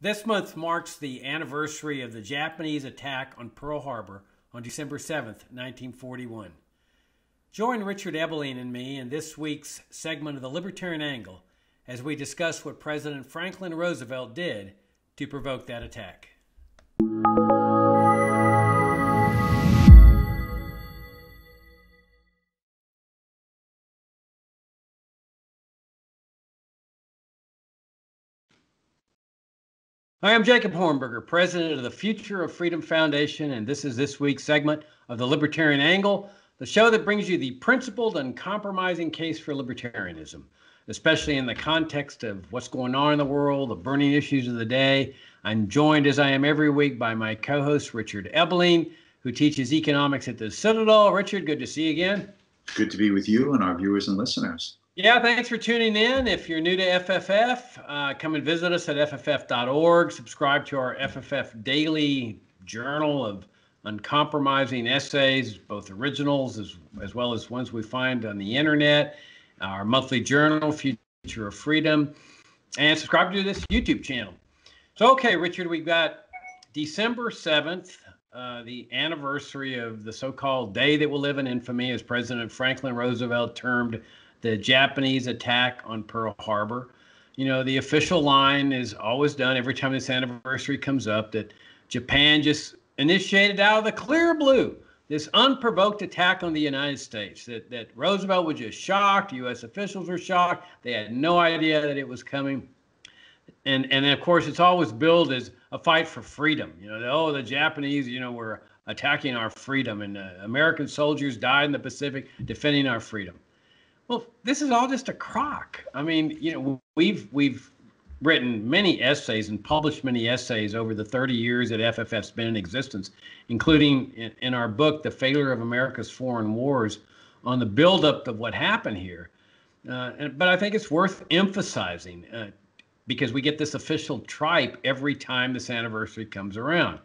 This month marks the anniversary of the Japanese attack on Pearl Harbor on December 7th, 1941. Join Richard Ebeling and me in this week's segment of the Libertarian Angle as we discuss what President Franklin Roosevelt did to provoke that attack. Hi, I'm Jacob Hornberger, president of the Future of Freedom Foundation, and this is this week's segment of the Libertarian Angle, the show that brings you the principled and compromising case for libertarianism, especially in the context of what's going on in the world, the burning issues of the day. I'm joined, as I am every week, by my co host, Richard Ebeling, who teaches economics at the Citadel. Richard, good to see you again. Good to be with you and our viewers and listeners. Yeah, thanks for tuning in. If you're new to FFF, uh, come and visit us at FFF.org. Subscribe to our FFF daily journal of uncompromising essays, both originals as, as well as ones we find on the internet. Our monthly journal, Future of Freedom, and subscribe to this YouTube channel. So, okay, Richard, we've got December 7th, uh, the anniversary of the so called day that will live in infamy, as President Franklin Roosevelt termed the Japanese attack on Pearl Harbor. You know, the official line is always done every time this anniversary comes up that Japan just initiated out of the clear blue this unprovoked attack on the United States. That that Roosevelt was just shocked, U.S. officials were shocked, they had no idea that it was coming. And and of course, it's always billed as a fight for freedom. You know, oh, the Japanese, you know, were attacking our freedom, and uh, American soldiers died in the Pacific defending our freedom. Well, this is all just a crock. I mean, you know, we've we've written many essays and published many essays over the 30 years that FFF's been in existence, including in, in our book, The Failure of America's Foreign Wars, on the buildup of what happened here. Uh, and, but I think it's worth emphasizing uh, because we get this official tripe every time this anniversary comes around.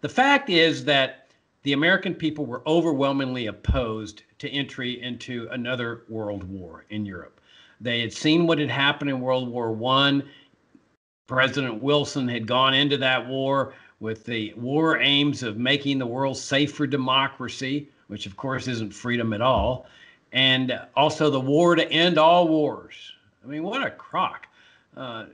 The fact is that the American people were overwhelmingly opposed to entry into another world war in Europe. They had seen what had happened in World War One. President Wilson had gone into that war with the war aims of making the world safe for democracy, which of course isn't freedom at all, and also the war to end all wars. I mean, what a crock. Uh,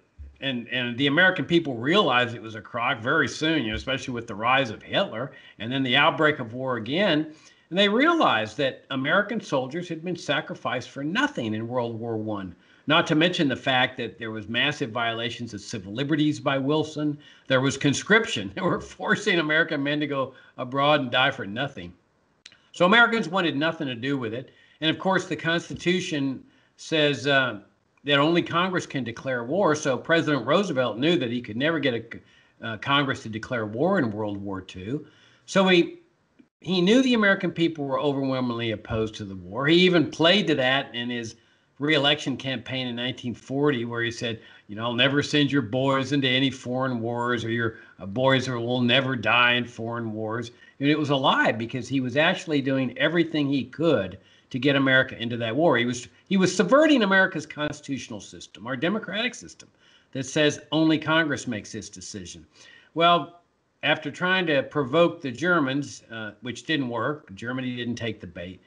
and and the American people realized it was a crock very soon, you know, especially with the rise of Hitler and then the outbreak of war again. And they realized that American soldiers had been sacrificed for nothing in World War One. Not to mention the fact that there was massive violations of civil liberties by Wilson. There was conscription. They were forcing American men to go abroad and die for nothing. So Americans wanted nothing to do with it. And of course, the Constitution says uh, that only Congress can declare war. So President Roosevelt knew that he could never get a uh, Congress to declare war in World War II. So he he knew the American people were overwhelmingly opposed to the war. He even played to that in his reelection campaign in 1940, where he said, "You know, I'll never send your boys into any foreign wars, or your uh, boys will never die in foreign wars." And it was a lie because he was actually doing everything he could to get America into that war. He was he was subverting America's constitutional system, our democratic system, that says only Congress makes this decision. Well, after trying to provoke the Germans, uh, which didn't work, Germany didn't take the bait.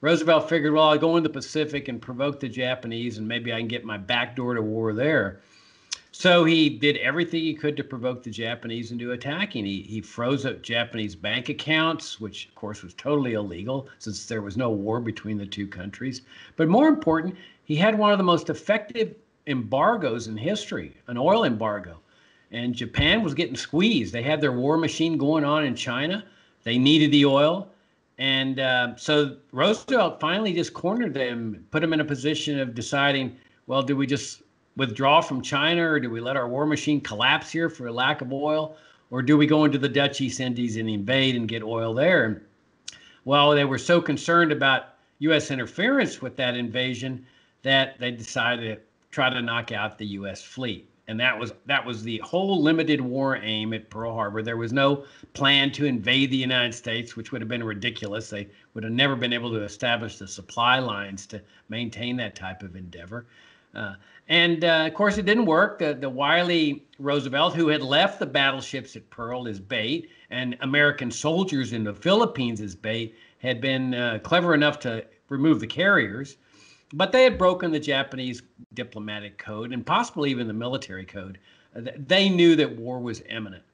Roosevelt figured, well, I'll go in the Pacific and provoke the Japanese, and maybe I can get my back door to war there. So he did everything he could to provoke the Japanese into attacking. He, he froze up Japanese bank accounts, which of course was totally illegal since there was no war between the two countries. But more important, he had one of the most effective embargoes in history, an oil embargo. And Japan was getting squeezed. They had their war machine going on in China. They needed the oil. And uh, so Roosevelt finally just cornered them, put them in a position of deciding, well, do we just withdraw from China, or do we let our war machine collapse here for a lack of oil, or do we go into the Dutch East Indies and invade and get oil there? Well, they were so concerned about U.S. interference with that invasion that they decided to try to knock out the U.S. fleet. And that was that was the whole limited war aim at Pearl Harbor. There was no plan to invade the United States, which would have been ridiculous. They would have never been able to establish the supply lines to maintain that type of endeavor. Uh, and uh, of course, it didn't work. The, the wily Roosevelt, who had left the battleships at Pearl as bait and American soldiers in the Philippines as bait, had been uh, clever enough to remove the carriers. But they had broken the Japanese diplomatic code and possibly even the military code. They knew that war was imminent.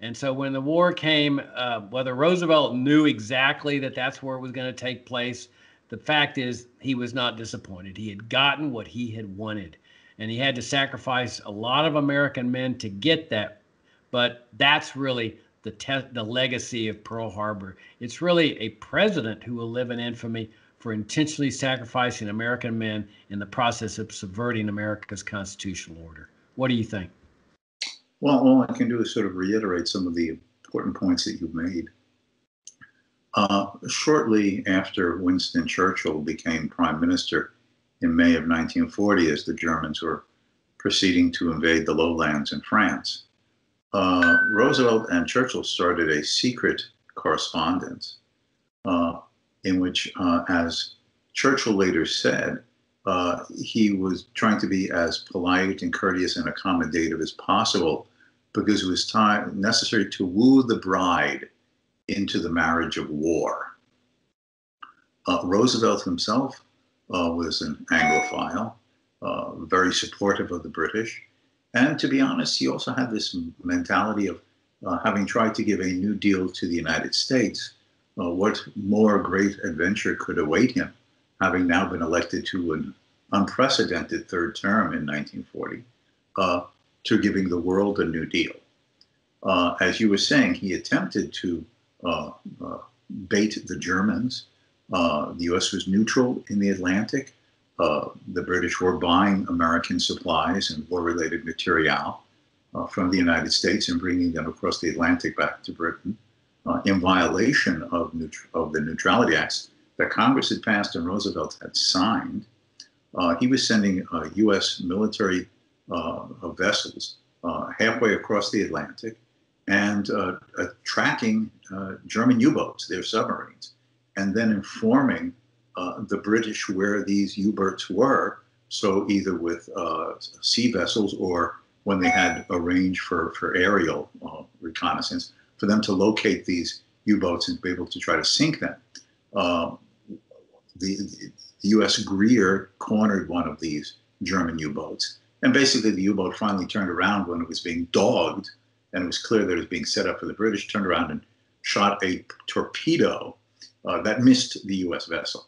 And so when the war came, uh, whether Roosevelt knew exactly that that's where it was going to take place, the fact is he was not disappointed. He had gotten what he had wanted, and he had to sacrifice a lot of American men to get that. But that's really the te- the legacy of Pearl Harbor. It's really a president who will live in infamy for intentionally sacrificing American men in the process of subverting America's constitutional order. What do you think? Well, all I can do is sort of reiterate some of the important points that you've made. Uh, shortly after Winston Churchill became prime minister in May of 1940, as the Germans were proceeding to invade the lowlands in France, uh, Roosevelt and Churchill started a secret correspondence uh, in which, uh, as Churchill later said, uh, he was trying to be as polite and courteous and accommodative as possible because it was time necessary to woo the bride into the marriage of war. Uh, Roosevelt himself uh, was an Anglophile, uh, very supportive of the British. And to be honest, he also had this mentality of uh, having tried to give a New Deal to the United States. Uh, what more great adventure could await him, having now been elected to an unprecedented third term in 1940? Uh, to giving the world a New Deal. As you were saying, he attempted to bait the Germans. Uh, the U.S. was neutral in the Atlantic. Uh, the British were buying American supplies and war-related material uh, from the United States and bringing them across the Atlantic back to Britain in violation of, of the Neutrality Acts that Congress had passed and Roosevelt had signed. he was sending U.S. military uh, vessels uh, halfway across the Atlantic and uh, tracking German U-boats, their submarines, and then informing the British where these U-boats were. So either with sea vessels or when they had arranged for, for aerial uh, reconnaissance, for them to locate these U-boats and be able to try to sink them. Uh, the, the, U.S. Greer cornered one of these German U-boats and basically, the U boat finally turned around when it was being dogged, and it was clear that it was being set up for the British, turned around and shot a torpedo uh, that missed the US vessel.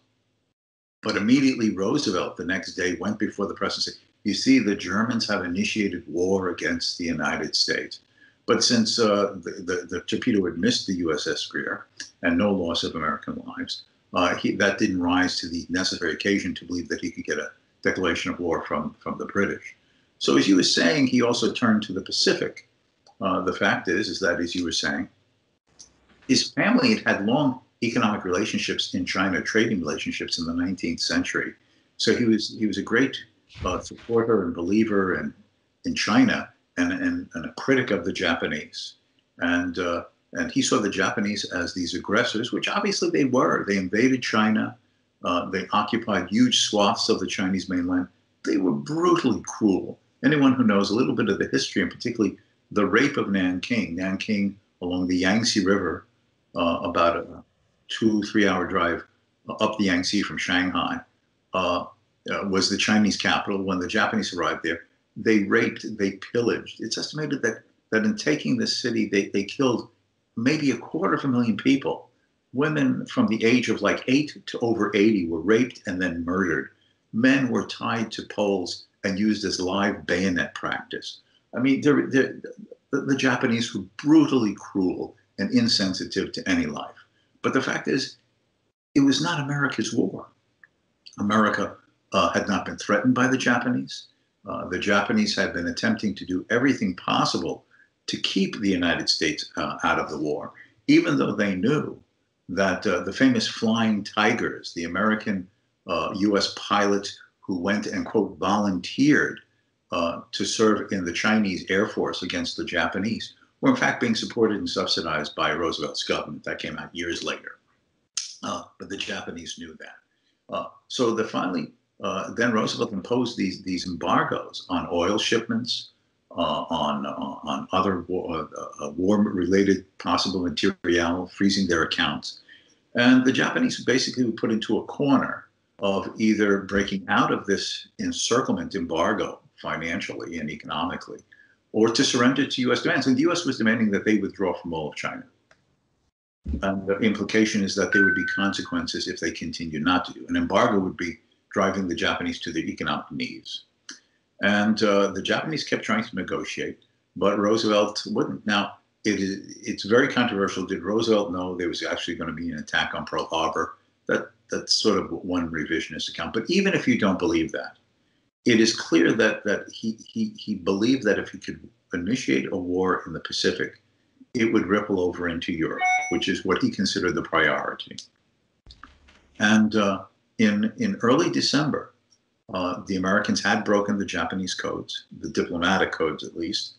But immediately, Roosevelt the next day went before the press and said, You see, the Germans have initiated war against the United States. But since uh, the, the, the, torpedo had missed the USS Greer and no loss of American lives, uh, he, that didn't rise to the necessary occasion to believe that he could get a declaration of war from, from the British. So as you were saying, he also turned to the Pacific. Uh, the fact is, is that as you were saying, his family had had long economic relationships in China, trading relationships in the 19th century. So he was he was a great uh, supporter and believer in in China and, and, and a critic of the Japanese. And uh, and he saw the Japanese as these aggressors, which obviously they were. They invaded China. Uh, they occupied huge swaths of the Chinese mainland. They were brutally cruel anyone who knows a little bit of the history, and particularly the rape of Nanking, Nanking along the Yangtze River, uh, about a two, three hour drive up the Yangtze from Shanghai, uh, uh, was the Chinese capital. When the Japanese arrived there, they raped, they pillaged. It's estimated that, that in taking the city, they, they killed maybe a quarter of a million people. Women from the age of like eight to over 80 were raped and then murdered. Men were tied to poles and used as live bayonet practice. I mean, they're, they're, the, the Japanese were brutally cruel and insensitive to any life. But the fact is, it was not America's war. America uh, had not been threatened by the Japanese. Uh, the Japanese had been attempting to do everything possible to keep the United States uh, out of the war, even though they knew that uh, the famous flying tigers, the American US uh, pilots who went and, quote, volunteered uh, to serve in the Chinese Air Force against the Japanese, were in fact being supported and subsidized by Roosevelt's government. That came out years later. Uh, but the Japanese knew that. Uh, so the finally, uh, then Roosevelt imposed these these embargoes on oil shipments, uh, on on other war, war related possible material, freezing their accounts, and the Japanese basically were put into a corner of either breaking out of this encirclement embargo financially and economically, or to surrender to U.S. demands. And the U.S. was demanding that they withdraw from all of China. And the implication is that there would be consequences if they continue not to. An embargo would be driving the Japanese to their economic knees. And uh, the Japanese kept trying to negotiate, but Roosevelt wouldn't. Now, it is, it's very controversial. Did Roosevelt know there was actually going to be an attack on Pearl Harbor? That, that's sort of one revisionist account. But even if you don't believe that, it is clear that, that he, he, he believed that if he could initiate a war in the Pacific, it would ripple over into Europe, which is what he considered the priority. And uh, in, in early December, uh, the Americans had broken the Japanese codes, the diplomatic codes at least.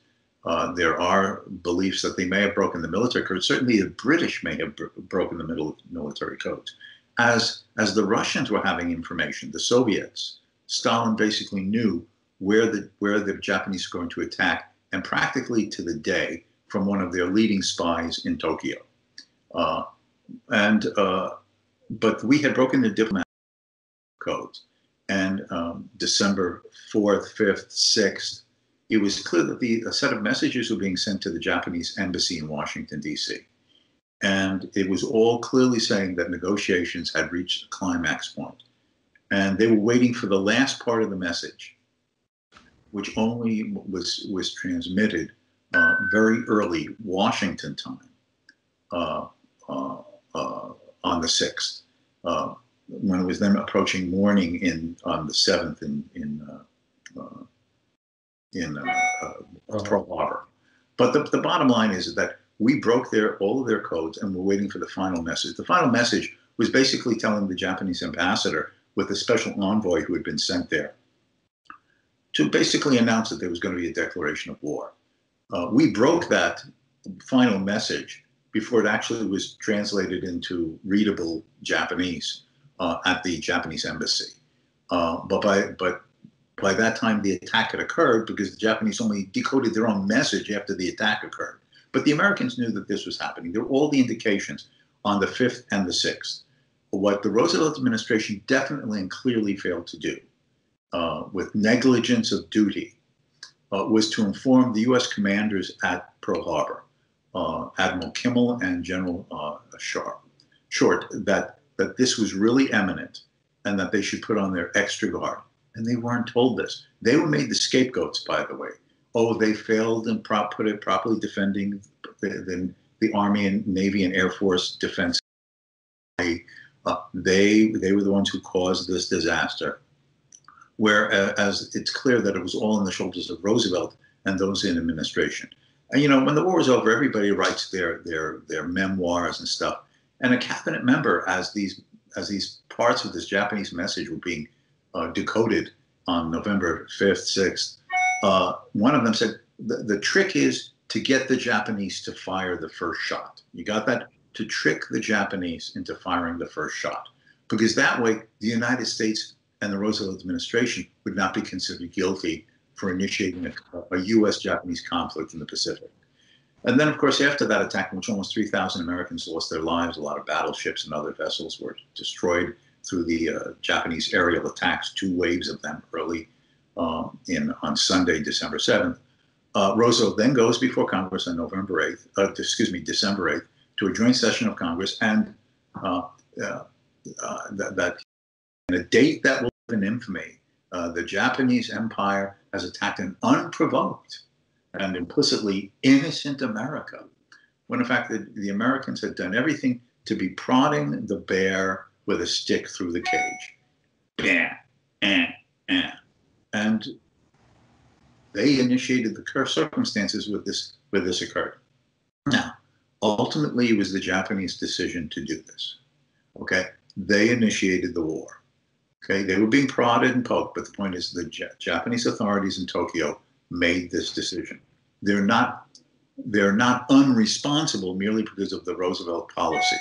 Uh, there are beliefs that they may have broken the military codes. Certainly, the British may have bro- broken the middle military codes. As, as the Russians were having information, the Soviets, Stalin basically knew where the, where the Japanese were going to attack, and practically to the day, from one of their leading spies in Tokyo. Uh, and uh, but we had broken the diplomatic codes, and um, December fourth, fifth, sixth, it was clear that the a set of messages were being sent to the Japanese embassy in Washington D.C. And it was all clearly saying that negotiations had reached a climax point. And they were waiting for the last part of the message, which only was, was transmitted uh, very early Washington time uh, uh, uh on the 6th, uh, when it was then approaching morning in on the 7th in, in, uh, in Pearl Harbor. But the, the bottom line is that we broke their all of their codes and we're waiting for the final message. The final message was basically telling the Japanese ambassador with a special envoy who had been sent there to basically announce that there was going to be a declaration of war. Uh, we broke that final message before it actually was translated into readable Japanese uh, at the Japanese embassy. Uh, but by but by that time, the attack had occurred because the Japanese only decoded their own message after the attack occurred. But the Americans knew that this was happening. There were all the indications on the 5th and the 6th. What the Roosevelt administration definitely and clearly failed to do uh, with negligence of duty uh, was to inform the U.S. commanders at Pearl Harbor, uh, Admiral Kimmel and General uh, Sharp, Short, that, that this was really imminent and that they should put on their extra guard. And they weren't told this. They were made the scapegoats, by the way oh, they failed in prop, put it properly defending the, the, the, Army and Navy and Air Force defense. Uh, they they were the ones who caused this disaster. Whereas uh, it's clear that it was all on the shoulders of Roosevelt and those in administration. And you know, when the war was over, everybody writes their their their memoirs and stuff. And a cabinet member, as these as these parts of this Japanese message were being uh, decoded on November 5th, 6th, uh, one of them said the, the trick is to get the Japanese to fire the first shot. You got that? To trick the Japanese into firing the first shot. Because that way, the United States and the Roosevelt administration would not be considered guilty for initiating a, a U.S. Japanese conflict in the Pacific. And then, of course, after that attack, in which almost 3,000 Americans lost their lives, a lot of battleships and other vessels were destroyed through the uh, Japanese aerial attacks, two waves of them early um, in on Sunday, December 7th. Uh, Roosevelt then goes before Congress on November 8th, uh, excuse me, December 8th, to a joint session of Congress, and uh, uh, uh that, that in a date that will live in infamy, uh, the Japanese Empire has attacked an unprovoked and implicitly innocent America, when in fact the, the Americans had done everything to be prodding the bear with a stick through the cage. Bam, and, and and they initiated the circumstances with this where this occurred. Now, ultimately, it was the Japanese decision to do this. Okay, they initiated the war. Okay, they were being prodded and poked, but the point is the J- Japanese authorities in Tokyo made this decision. They're not they're not unresponsible merely because of the Roosevelt policies,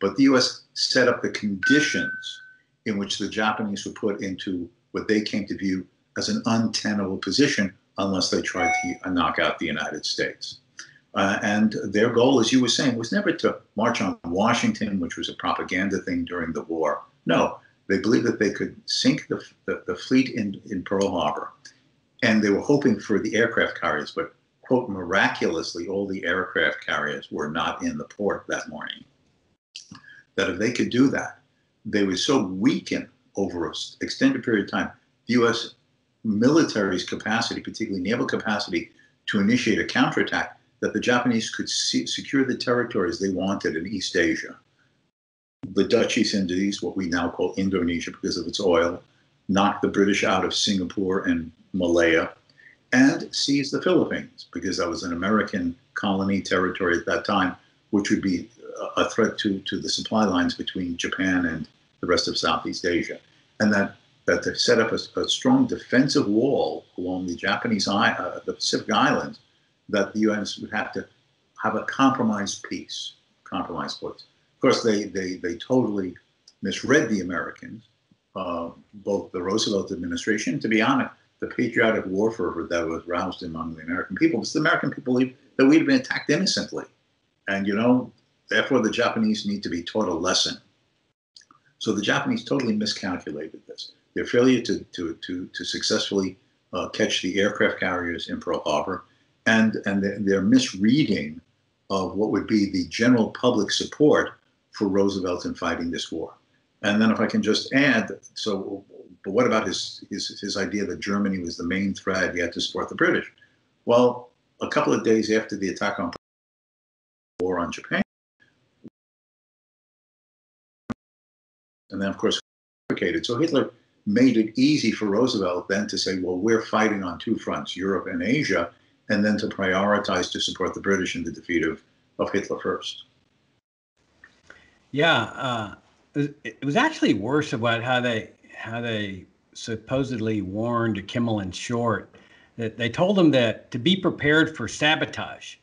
but the U.S. set up the conditions in which the Japanese were put into what they came to view as an untenable position unless they tried to knock out the United States. Uh, and their goal, as you were saying, was never to march on Washington, which was a propaganda thing during the war. No, they believed that they could sink the, the, the fleet in, in Pearl Harbor. And they were hoping for the aircraft carriers, but, quote, miraculously, all the aircraft carriers were not in the port that morning. That if they could do that, they would so weaken over an extended period of time the U.S. military's capacity, particularly naval capacity, to initiate a counterattack that the Japanese could see, secure the territories they wanted in East Asia. The Dutch East Indies, what we now call Indonesia because of its oil, knocked the British out of Singapore and Malaya, and seized the Philippines because that was an American colony territory at that time, which would be a threat to, to the supply lines between Japan and the rest of Southeast Asia. And that, that to set up a, a strong defensive wall along the Japanese, uh, the Pacific Islands that the U.S. would have to have a compromise peace, compromise peace. Of course, they, they, they totally misread the Americans, uh, both the Roosevelt administration, to be honest, the patriotic war fervor that was roused among the American people, because the American people believed that we'd been attacked innocently. And, you know, therefore the Japanese need to be taught a lesson. So the Japanese totally miscalculated this. Their failure to, to, to, to successfully uh, catch the aircraft carriers in Pearl Harbor and, and their misreading of what would be the general public support for Roosevelt in fighting this war. And then if I can just add, so but what about his, his, his idea that Germany was the main threat, he had to support the British? Well, a couple of days after the attack on war on Japan, and then of course, so Hitler made it easy for Roosevelt then to say, well, we're fighting on two fronts, Europe and Asia, and then to prioritize to support the British in the defeat of, of Hitler first. Yeah, uh, it was actually worse about how they how they supposedly warned Kimmel and Short that they told them that to be prepared for sabotage.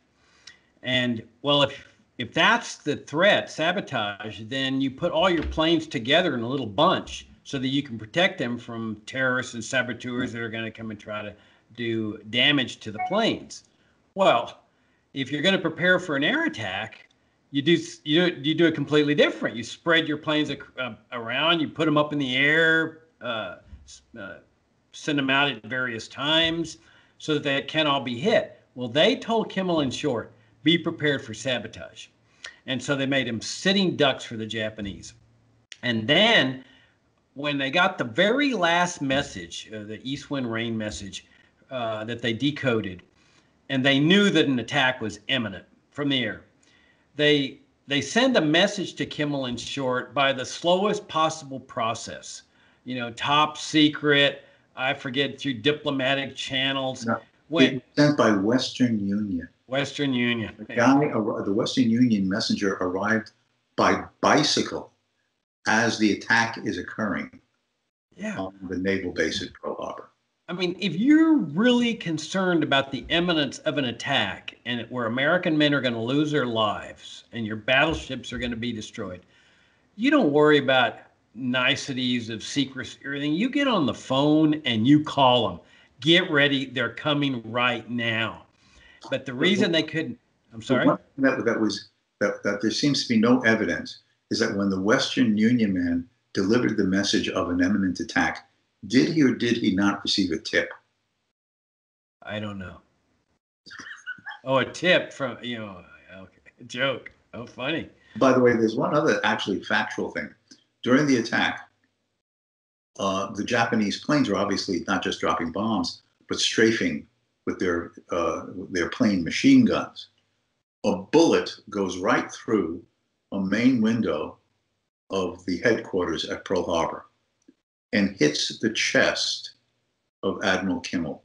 And well, if if that's the threat, sabotage, then you put all your planes together in a little bunch so that you can protect them from terrorists and saboteurs that are going to come and try to do damage to the planes. Well, if you're going to prepare for an air attack, you do you you do it completely different. You spread your planes uh, around, you put them up in the air, uh, uh, send them out at various times, so that they can all be hit. Well, they told Kimmel and Short, be prepared for sabotage, and so they made them sitting ducks for the Japanese. And then, when they got the very last message, uh, the East Wind Rain message, uh, that they decoded, and they knew that an attack was imminent from the air. They they send a message to Kimmel and Short by the slowest possible process. You know, top secret. I forget through diplomatic channels. No, when sent by Western Union. Western Union. The guy, the Western Union messenger arrived by bicycle as the attack is occurring yeah. on the naval base at Pearl Harbor. I mean, if you're really concerned about the imminence of an attack and where American men are going to lose their lives and your battleships are going to be destroyed, you don't worry about niceties of secrecy or anything. You get on the phone and you call them. Get ready. They're coming right now. But the reason they couldn't, I'm sorry. That, that was that, that there seems to be no evidence is that when the Western Union man delivered the message of an imminent attack, did he or did he not receive a tip? I don't know. oh, a tip from, you know, okay, a joke. Oh, funny. By the way, there's one other actually factual thing. During the attack, uh, the Japanese planes were obviously not just dropping bombs, but strafing with their uh, their plane machine guns. A bullet goes right through a main window of the headquarters at Pearl Harbor and hits the chest of Admiral Kimmel.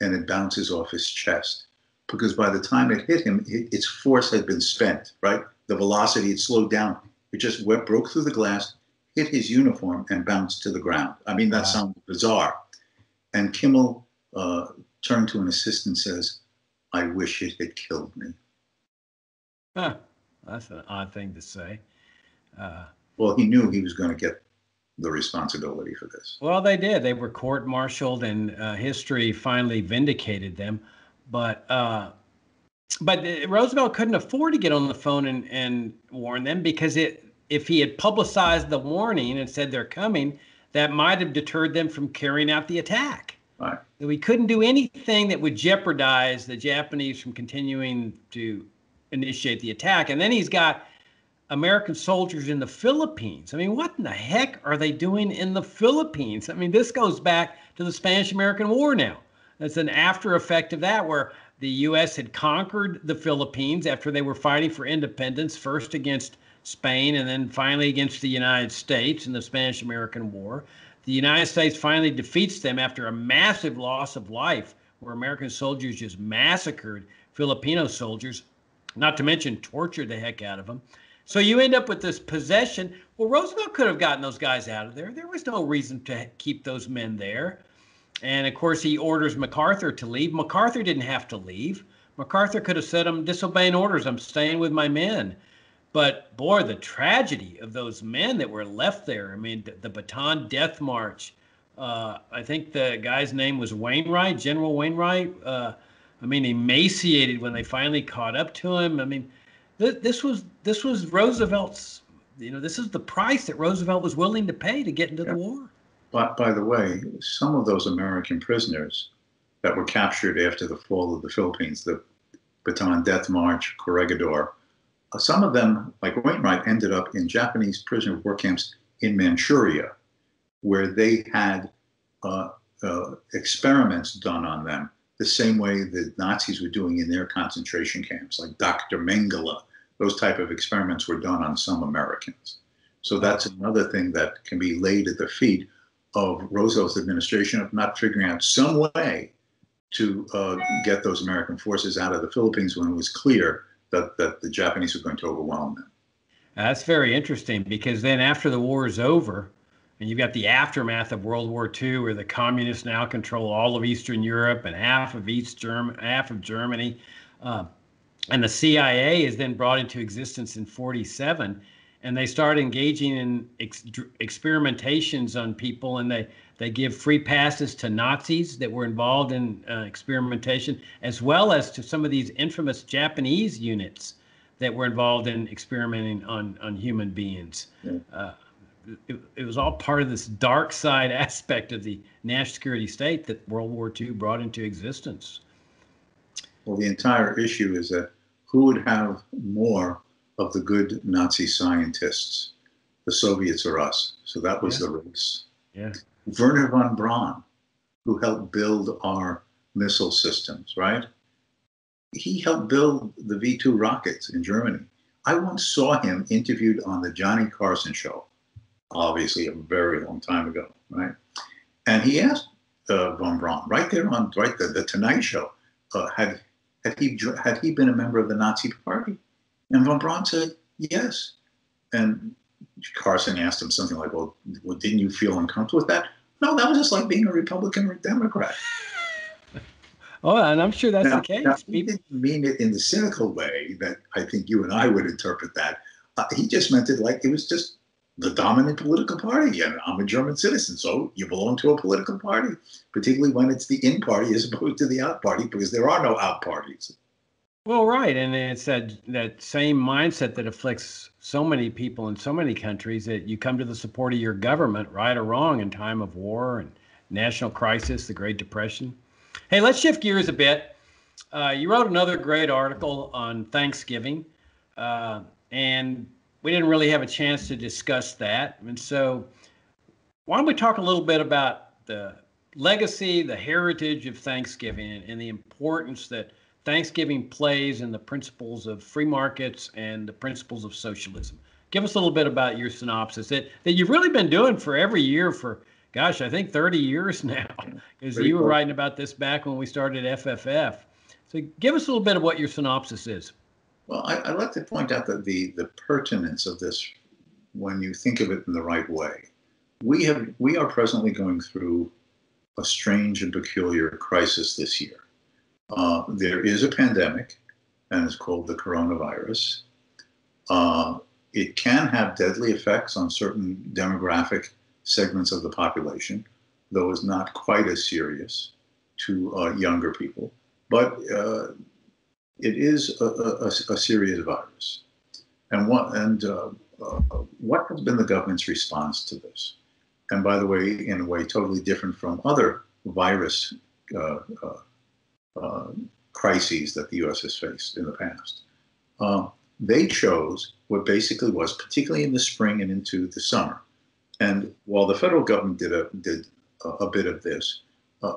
And it bounces off his chest because by the time it hit him, it, its force had been spent, right? The velocity had slowed down. It just went, broke through the glass, hit his uniform, and bounced to the ground. I mean, that wow. sounds bizarre. And Kimmel uh, turned to an assistant and says, I wish it had killed me. Huh. That's an odd thing to say. Uh, well, he knew he was going to get the responsibility for this. Well, they did. They were court-martialed, and uh, history finally vindicated them. But uh, but Roosevelt couldn't afford to get on the phone and, and warn them because it if he had publicized the warning and said they're coming, that might have deterred them from carrying out the attack. Right. We couldn't do anything that would jeopardize the Japanese from continuing to initiate the attack. And then he's got American soldiers in the Philippines. I mean, what in the heck are they doing in the Philippines? I mean, this goes back to the Spanish American War now. That's an after effect of that, where the U.S. had conquered the Philippines after they were fighting for independence, first against Spain and then finally against the United States in the Spanish American War. The United States finally defeats them after a massive loss of life, where American soldiers just massacred Filipino soldiers, not to mention tortured the heck out of them. So you end up with this possession. Well, Roosevelt could have gotten those guys out of there. There was no reason to keep those men there. And of course, he orders MacArthur to leave. MacArthur didn't have to leave. MacArthur could have said, I'm disobeying orders. I'm staying with my men. But boy, the tragedy of those men that were left there. I mean, the, the Bataan Death March. Uh, I think the guy's name was Wainwright, General Wainwright. Uh, I mean, emaciated when they finally caught up to him. I mean, th- this was this was Roosevelt's. You know, this is the price that Roosevelt was willing to pay to get into yeah. the war. But by the way, some of those American prisoners that were captured after the fall of the Philippines, the Bataan Death March, Corregidor, uh, some of them, like Wainwright, ended up in Japanese prisoner of war camps in Manchuria, where they had uh, uh, experiments done on them the same way the Nazis were doing in their concentration camps, like Dr. Mengele. Those type of experiments were done on some Americans. So that's another thing that can be laid at the feet of Roosevelt's administration of not figuring out some way to uh, get those American forces out of the Philippines when it was clear that, that the Japanese were going to overwhelm them. That's very interesting because then after the war is over, and you've got the aftermath of World War II, where the communists now control all of Eastern Europe and half of East Germany, half of Germany, uh, and the CIA is then brought into existence in 47 and they start engaging in ex- experimentations on people and they they give free passes to Nazis that were involved in uh, experimentation as well as to some of these infamous Japanese units that were involved in experimenting on on human beings yeah. uh, it, it, was all part of this dark side aspect of the national security state that World War II brought into existence. Well, the entire issue is that who would have more of the good Nazi scientists, the Soviets or us. So that was yeah. the race. Yeah. Wernher von Braun, who helped build our missile systems, right? He helped build the V 2 rockets in Germany. I once saw him interviewed on the Johnny Carson show, obviously a very long time ago, right? And he asked uh, von Braun right there on right the, the Tonight Show, uh, had had he had he been a member of the Nazi Party? And von Braun said, yes. And Carson asked him something like, well, well, didn't you feel uncomfortable with that? No, that was just like being a Republican or a Democrat. oh, and I'm sure that's now, the case. Now, he didn't mean it in the cynical way that I think you and I would interpret that. Uh, he just meant it like it was just the dominant political party. And I'm a German citizen, so you belong to a political party, particularly when it's the in party as opposed to the out party, because there are no out parties. Well, right, and it's that that same mindset that afflicts so many people in so many countries that you come to the support of your government, right or wrong, in time of war and national crisis, the Great Depression. Hey, let's shift gears a bit. Uh, you wrote another great article on Thanksgiving, uh, and we didn't really have a chance to discuss that. And so, why don't we talk a little bit about the legacy, the heritage of Thanksgiving, and, the importance that Thanksgiving plays in the principles of free markets and the principles of socialism. Give us a little bit about your synopsis that, that you've really been doing for every year for, gosh, I think 30 years now, because you were cool. writing about this back when we started FFF. So give us a little bit of what your synopsis is. Well, I, I like to point out that the, the pertinence of this when you think of it in the right way. We have we are presently going through a strange and peculiar crisis this year. Uh, there is a pandemic, and it's called the coronavirus. Uh, it can have deadly effects on certain demographic segments of the population, though it's not quite as serious to uh, younger people. But uh, it is a, a, a, serious virus. And what and uh, uh, what has been the government's response to this? And by the way, in a way totally different from other virus uh, uh, uh crises that the U.S. has faced in the past. Uh, they chose what basically was, particularly in the spring and into the summer. And while the federal government did a did a, a bit of this,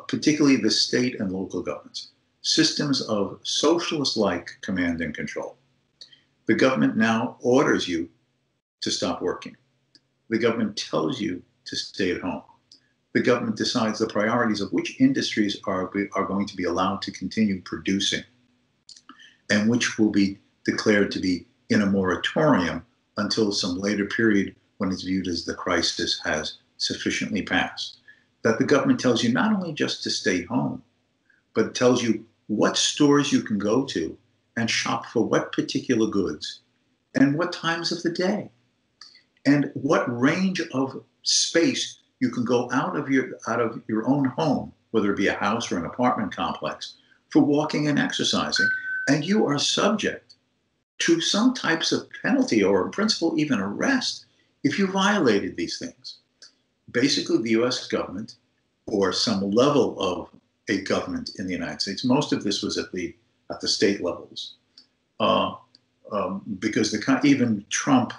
particularly the state and local governments, systems of socialist-like command and control. The government now orders you to stop working. The government tells you to stay at home. The government decides the priorities of which industries are, are going to be allowed to continue producing and which will be declared to be in a moratorium until some later period when it's viewed as the crisis has sufficiently passed. That the government tells you not only just to stay home, but tells you what stores you can go to and shop for what particular goods and what times of the day and what range of space you can go out of your out of your own home whether it be a house or an apartment complex for walking and exercising. And you are subject to some types of penalty or in principle even arrest if you violated these things. Basically the US government or some level of a government in the United States. Most of this was at the at the state levels, uh, um, because the even Trump,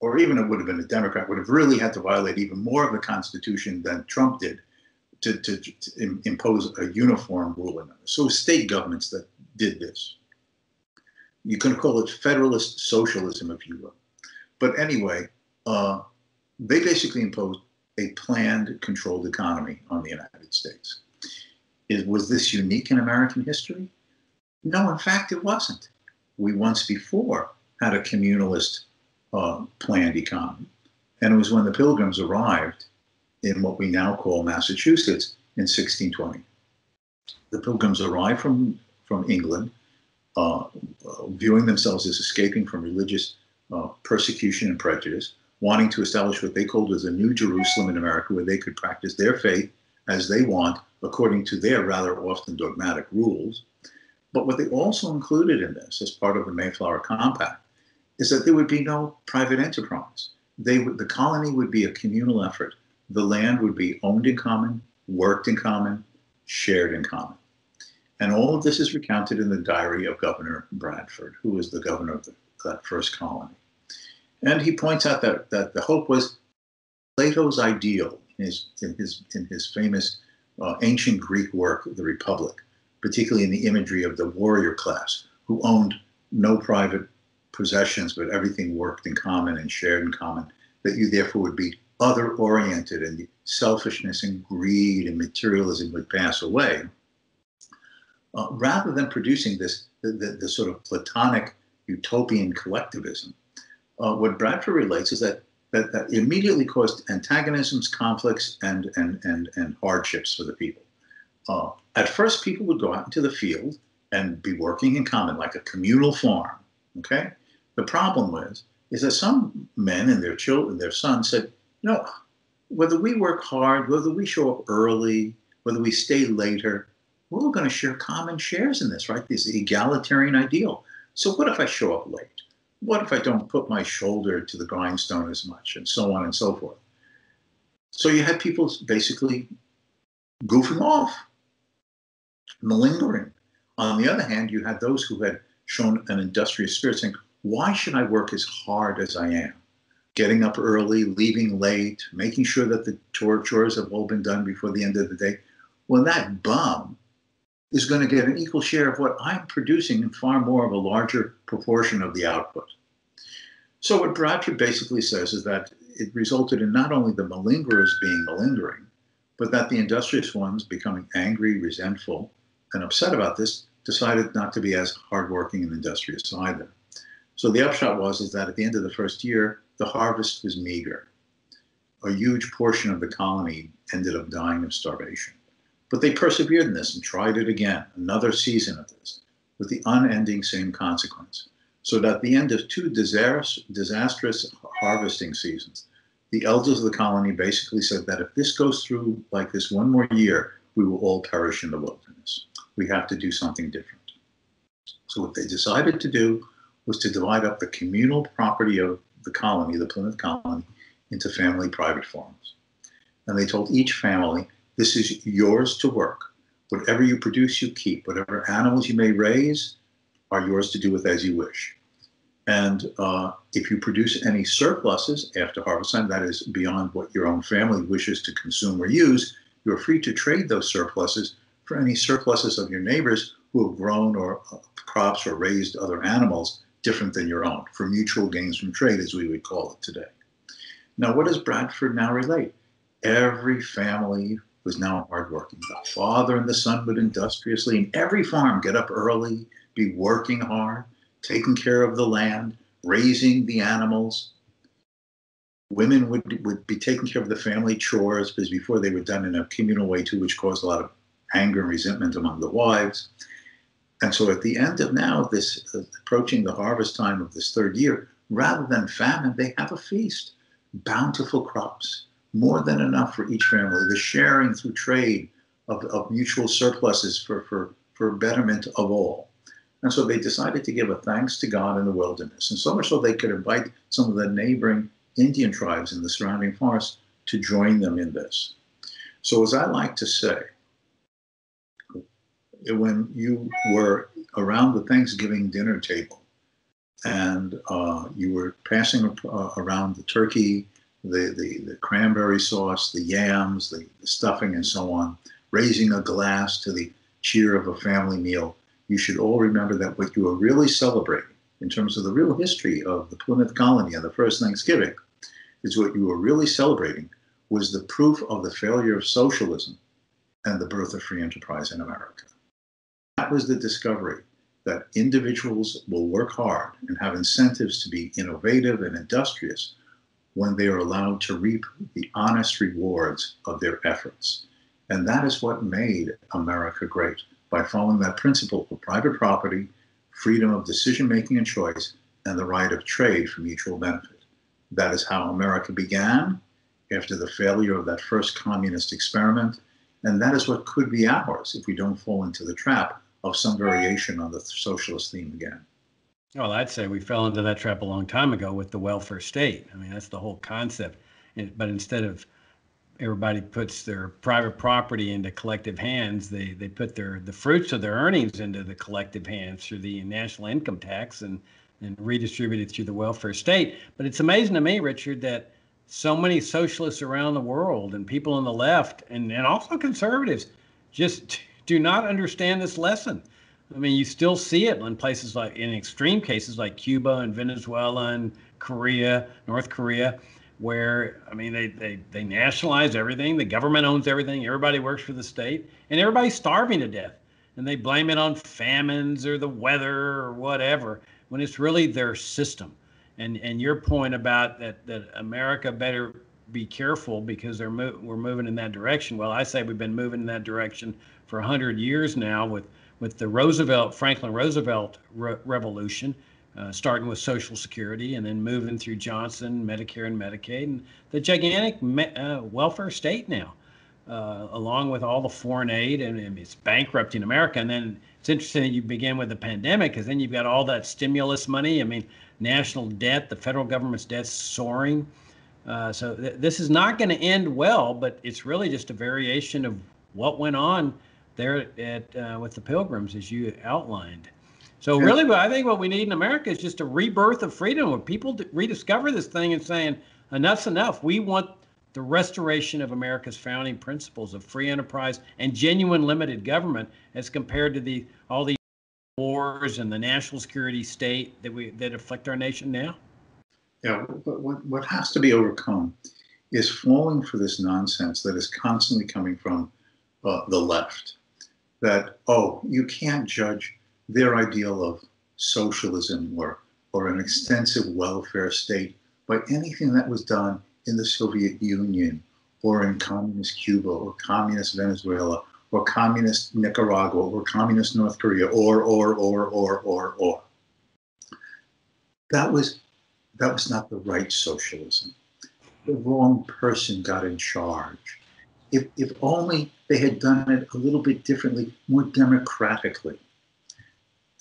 or even it would have been a Democrat, would have really had to violate even more of the Constitution than Trump did to, to, to impose a uniform ruling. So state governments that did this. You can call it federalist socialism, if you will. But anyway, uh, they basically imposed a planned, controlled economy on the United States. Is, was this unique in American history? No, in fact, it wasn't. We once before had a communalist uh, planned economy. And it was when the Pilgrims arrived in what we now call Massachusetts in 1620. The Pilgrims arrived from, from England, uh, uh, viewing themselves as escaping from religious uh, persecution and prejudice, wanting to establish what they called as a new Jerusalem in America where they could practice their faith as they want according to their rather often dogmatic rules. But what they also included in this, as part of the Mayflower Compact, is that there would be no private enterprise. They would, the colony would be a communal effort. The land would be owned in common, worked in common, shared in common. And all of this is recounted in the diary of Governor Bradford, who was the governor of the, that first colony. And he points out that, that the hope was Plato's ideal in his, in his, in his famous uh, ancient Greek work, the Republic, particularly in the imagery of the warrior class who owned no private possessions, but everything worked in common and shared in common, that you therefore would be other oriented and the selfishness and greed and materialism would pass away. Uh, rather than producing this, the, the, the, sort of Platonic utopian collectivism, uh, what Bradford relates is that that, that immediately caused antagonisms, conflicts, and, and, and, and hardships for the people. Uh, at first, people would go out into the field and be working in common, like a communal farm. Okay. The problem was is that some men and their children, their sons, said, "No, whether we work hard, whether we show up early, whether we stay later, we're all going to share common shares in this, right? This egalitarian ideal. So what if I show up late? What if I don't put my shoulder to the grindstone as much, and so on and so forth. So you had people basically goofing off, malingering. On the other hand, you had those who had shown an industrious spirit saying, Why should I work as hard as I am? Getting up early, leaving late, making sure that the chores have all been done before the end of the day. Well, that bum is going to get an equal share of what I'm producing and far more of a larger proportion of the output. So, what Bradford basically says is that it resulted in not only the malingerers being malingering, but that the industrious ones, becoming angry, resentful, and upset about this, decided not to be as hardworking and industrious either. So the upshot was is that at the end of the first year, the harvest was meager. A huge portion of the colony ended up dying of starvation. But they persevered in this and tried it again, another season of this, with the unending same consequence. So that at the end of two disastrous harvesting seasons, the elders of the colony basically said that if this goes through like this one more year, we will all perish in the wilderness. We have to do something different. So what they decided to do was to divide up the communal property of the colony, the Plymouth colony, into family private farms. And they told each family, this is yours to work. Whatever you produce, you keep. Whatever animals you may raise are yours to do with as you wish. And uh, if you produce any surpluses after harvest time, that is beyond what your own family wishes to consume or use, you're free to trade those surpluses for any surpluses of your neighbors who have grown or uh, crops or raised other animals different than your own for mutual gains from trade, as we would call it today. Now, what does Bradford now relate? Every family was now hardworking. The father and the son would industriously, in every farm, get up early, be working hard, taking care of the land, raising the animals. Women would, would be taking care of the family chores because before they were done in a communal way too, which caused a lot of anger and resentment among the wives. And so at the end of now, this uh, approaching the harvest time of this third year, rather than famine, they have a feast, bountiful crops, more than enough for each family, the sharing through trade of, of mutual surpluses for, for, for betterment of all. And so they decided to give a thanks to God in the wilderness. And so much so they could invite some of the neighboring Indian tribes in the surrounding forest to join them in this. So, as I like to say, when you were around the Thanksgiving dinner table and uh, you were passing uh, around the turkey, the, the, the, cranberry sauce, the yams, the, the stuffing, and so on, raising a glass to the cheer of a family meal, you should all remember that what you are really celebrating in terms of the real history of the Plymouth colony and the first Thanksgiving is what you were really celebrating was the proof of the failure of socialism and the birth of free enterprise in America. That was the discovery that individuals will work hard and have incentives to be innovative and industrious when they are allowed to reap the honest rewards of their efforts. And that is what made America great by following that principle of private property, freedom of decision making and choice, and the right of trade for mutual benefit. That is how America began after the failure of that first communist experiment. And that is what could be ours if we don't fall into the trap of some variation on the socialist theme again. Well, I'd say we fell into that trap a long time ago with the welfare state. I mean, that's the whole concept. But instead of everybody puts their private property into collective hands. They they put their the fruits of their earnings into the collective hands through the national income tax and and redistribute it through the welfare state. But it's amazing to me, Richard, that so many socialists around the world and people on the left and, and also conservatives just do not understand this lesson. I mean, you still see it in places like in extreme cases like Cuba and Venezuela and Korea, North Korea where I mean they, they they nationalize everything. The government owns everything. Everybody works for the state, and everybody's starving to death. And they blame it on famines or the weather or whatever, when it's really their system. And and your point about that that America better be careful because they're mo- we're moving in that direction. Well, I say we've been moving in that direction for hundred years now with with the Roosevelt Franklin Roosevelt re- revolution uh, starting with Social Security and then moving through Johnson, Medicare, and Medicaid, and the gigantic me- uh, welfare state now, uh, along with all the foreign aid, and, and, it's bankrupting America. And then it's interesting that you begin with the pandemic, because then you've got all that stimulus money. I mean, national debt, the federal government's debt soaring. Uh, so th- this is not going to end well, but it's really just a variation of what went on there at uh, with the Pilgrims, as you outlined. So really, what I think what we need in America is just a rebirth of freedom, where people rediscover this thing and saying, "Enough's enough." We want the restoration of America's founding principles of free enterprise and genuine limited government, as compared to the all these wars and the national security state that we that afflict our nation now. Yeah, what what has to be overcome is falling for this nonsense that is constantly coming from uh, the left. That oh, you can't judge their ideal of socialism or, or an extensive welfare state by anything that was done in the Soviet Union or in communist Cuba or communist Venezuela or communist Nicaragua or communist North Korea or or or or or or. That was that was not the right socialism. the wrong person got in charge. If, if only they had done it a little bit differently, more democratically.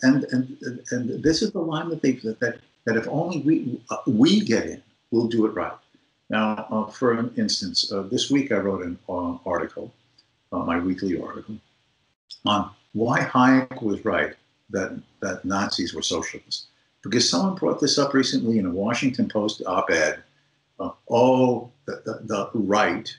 And, and, and this is the line that they that, that if only we, uh, we get in, we'll do it right. Now, uh, for an instance, uh, this week I wrote an uh, article, uh, my weekly article, on why Hayek was right that, that Nazis were socialists. Because someone brought this up recently in a Washington Post op ed. Uh, oh, the, the, the right,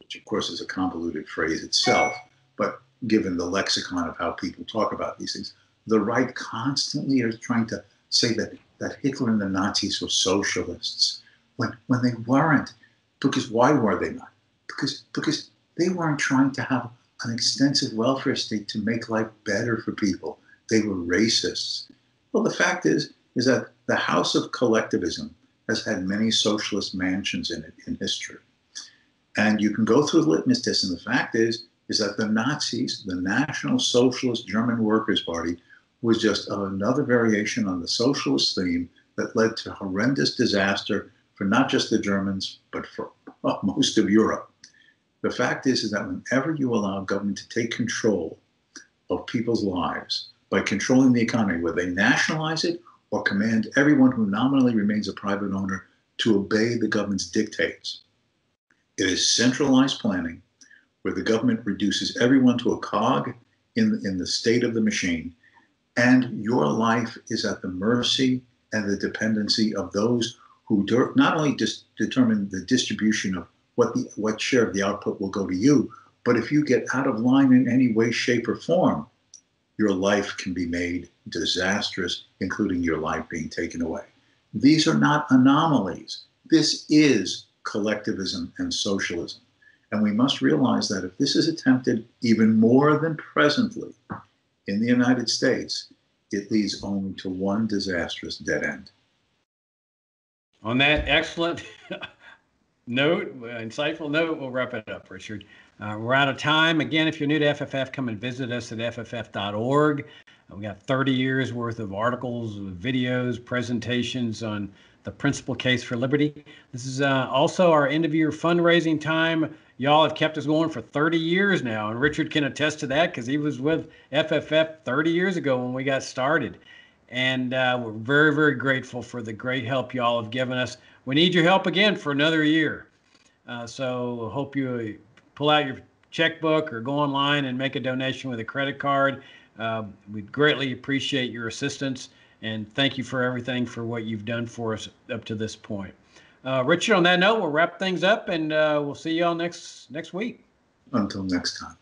which of course is a convoluted phrase itself, but given the lexicon of how people talk about these things, the right constantly is trying to say that, that Hitler and the Nazis were socialists when, when they weren't. Because why were they not? Because, because they weren't trying to have an extensive welfare state to make life better for people. They were racists. Well, the fact is, is that the house of collectivism has had many socialist mansions in it in history. And you can go through the litmus test, and the fact is, is that the Nazis, the National Socialist German Workers' Party, was just another variation on the socialist theme that led to horrendous disaster for not just the Germans, but for most of Europe. The fact is, is that whenever you allow government to take control of people's lives by controlling the economy, whether they nationalize it or command everyone who nominally remains a private owner to obey the government's dictates, it is centralized planning where the government reduces everyone to a cog in, in the state of the machine, and your life is at the mercy and the dependency of those who not only just determine the distribution of what the what share of the output will go to you. But if you get out of line in any way, shape, or form, your life can be made disastrous, including your life being taken away. These are not anomalies. This is collectivism and socialism. And we must realize that if this is attempted even more than presently in the United States, it leads only to one disastrous dead end. On that excellent note, insightful note, we'll wrap it up, Richard. Uh, we're out of time. Again, if you're new to FFF, come and visit us at fff.org. We got 30 years worth of articles, videos, presentations on the principal case for liberty. This is uh, also our end of year fundraising time. Y'all have kept us going for 30 years now, and Richard can attest to that because he was with FFF 30 years ago when we got started. And uh, we're very, very grateful for the great help y'all have given us we need your help again for another year. Uh, so hope you pull out your checkbook or go online and make a donation with a credit card. Uh, we greatly appreciate your assistance and thank you for everything for what you've done for us up to this point. Uh, Richard, on that note, we'll wrap things up and uh, we'll see you all next next week. Until next time.